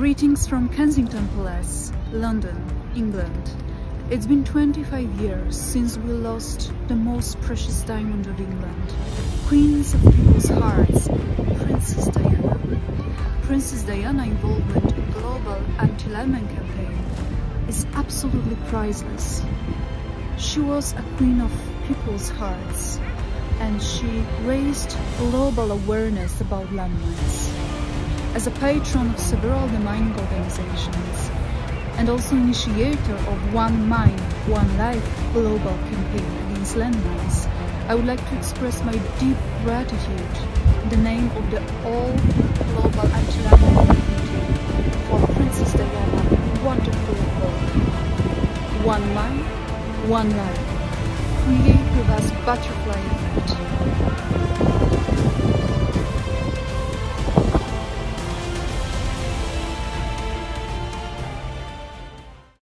Greetings from Kensington Palace, London, England. It's been 25 years since we lost the most precious diamond of England, Queens of people's hearts, Princess Diana. Princess Diana's involvement in global anti-landmine campaign is absolutely priceless. She was a queen of people's hearts and she raised global awareness about landmines as a patron of several mining organizations and also initiator of One Mine, One Life global campaign against landmines, I would like to express my deep gratitude in the name of the all global anti-landmine community for Princess Diana wonderful work. One Mine, One Life. Create with us butterfly effect.